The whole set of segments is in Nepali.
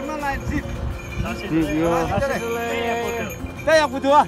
Himalaya Jeep. Jeep ya. Kita yang kedua.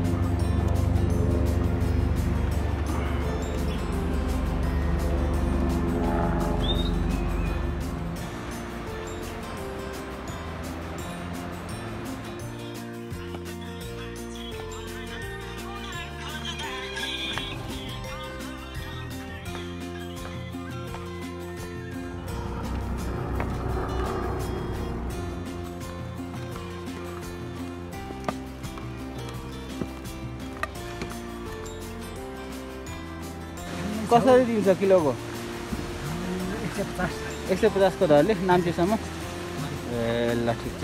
了。कसरी दिन्छ किलोको? एक सय पचास। एक सय पचासको धरले नाम्चीसम्म ए ल ठिक छ।